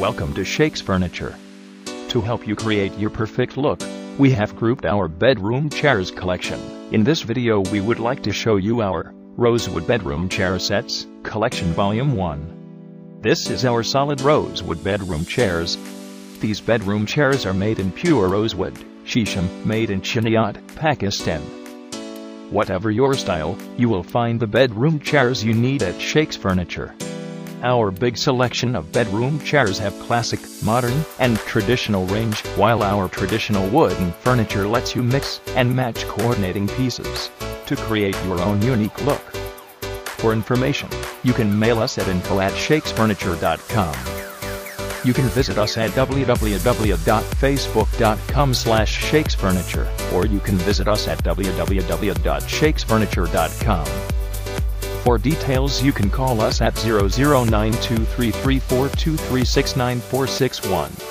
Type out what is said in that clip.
Welcome to Sheikhs Furniture. To help you create your perfect look, we have grouped our bedroom chairs collection. In this video we would like to show you our Rosewood Bedroom Chair Sets, Collection Volume 1. This is our solid rosewood bedroom chairs. These bedroom chairs are made in pure rosewood, Shisham, made in Chiniot, Pakistan. Whatever your style, you will find the bedroom chairs you need at Sheikhs Furniture. Our big selection of bedroom chairs have classic, modern, and traditional range, while our traditional wooden furniture lets you mix and match coordinating pieces to create your own unique look. For information, you can mail us at info at sheikhsfurniture.com. You can visit us at www.facebook.com slash sheikhsfurniture, or you can visit us at www.sheikhsfurniture.com. For details you can call us at 00923342369461.